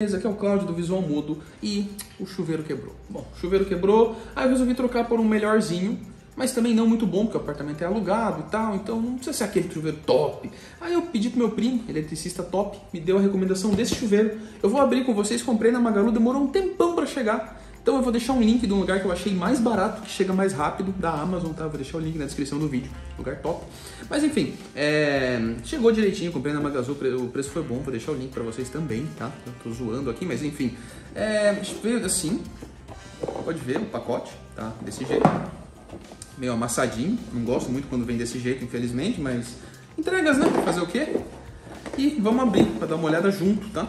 Aqui é o Cláudio do Visual Mudo e o chuveiro quebrou. Bom, o chuveiro quebrou, aí eu resolvi trocar por um melhorzinho, mas também não muito bom, porque o apartamento é alugado e tal, então não precisa ser aquele chuveiro top. Aí eu pedi pro meu primo, eletricista top, me deu a recomendação desse chuveiro. Eu vou abrir com vocês, comprei na Magalu, demorou um tempão para chegar. Então eu vou deixar um link de um lugar que eu achei mais barato, que chega mais rápido, da Amazon, tá? Vou deixar o link na descrição do vídeo, lugar top. Mas enfim, é... chegou direitinho, comprei na Magazu, o preço foi bom, vou deixar o link pra vocês também, tá? Eu tô zoando aqui, mas enfim. É... Veio assim, pode ver o pacote, tá? Desse jeito. Meio amassadinho, não gosto muito quando vem desse jeito, infelizmente, mas entregas, né? Fazer o quê? E vamos abrir para dar uma olhada junto, tá?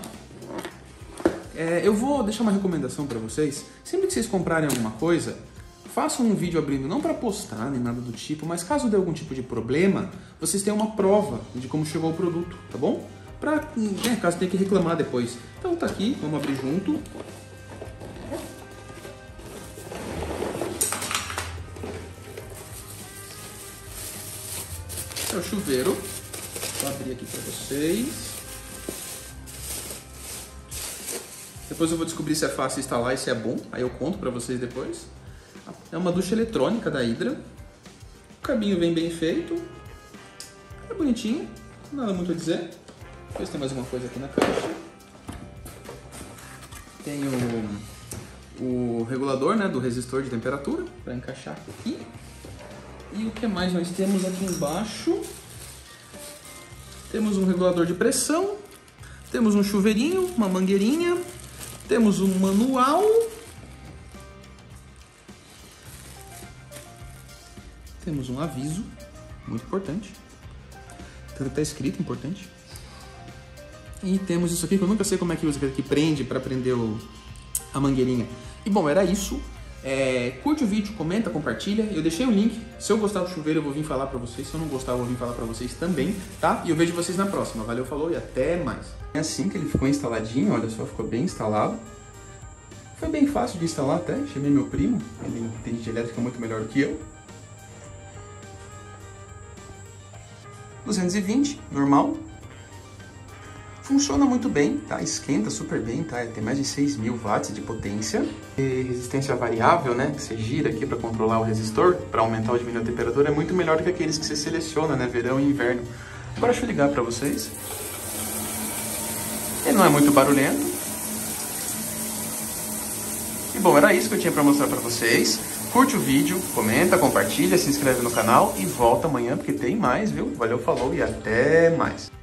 É, eu vou deixar uma recomendação para vocês. Sempre que vocês comprarem alguma coisa, façam um vídeo abrindo, não para postar nem nada do tipo, mas caso dê algum tipo de problema, vocês tenham uma prova de como chegou o produto, tá bom? Pra, né, caso tenha que reclamar depois. Então tá aqui, vamos abrir junto. é o chuveiro. Vou abrir aqui para vocês. Depois eu vou descobrir se é fácil instalar e se é bom, aí eu conto para vocês depois. É uma ducha eletrônica da Hydra. O cabinho vem bem feito. É bonitinho, nada muito a dizer. Depois tem mais uma coisa aqui na caixa. Tem o, o regulador né, do resistor de temperatura para encaixar aqui. E o que mais nós temos aqui embaixo? Temos um regulador de pressão, temos um chuveirinho, uma mangueirinha, temos um manual. Temos um aviso, muito importante. Está escrito, importante. E temos isso aqui que eu nunca sei como é que usa, que prende para prender o, a mangueirinha. E bom, era isso. É, curte o vídeo, comenta, compartilha. Eu deixei o link. Se eu gostar do chuveiro, eu vou vir falar pra vocês. Se eu não gostar, eu vou vir falar pra vocês também, tá? E eu vejo vocês na próxima. Valeu, falou e até mais. É assim que ele ficou instaladinho, olha só, ficou bem instalado. Foi bem fácil de instalar até, chamei meu primo, ele entende de elétrica muito melhor que eu. 220, normal. Funciona muito bem, tá? Esquenta super bem, tá? Tem mais de 6 mil watts de potência. E resistência variável, né? Que você gira aqui para controlar o resistor, para aumentar ou diminuir a temperatura, é muito melhor do que aqueles que você seleciona, né? Verão e inverno. Agora deixa eu ligar para vocês. Ele não é muito barulhento, e bom, era isso que eu tinha para mostrar para vocês. Curte o vídeo, comenta, compartilha, se inscreve no canal e volta amanhã porque tem mais, viu? Valeu, falou e até mais.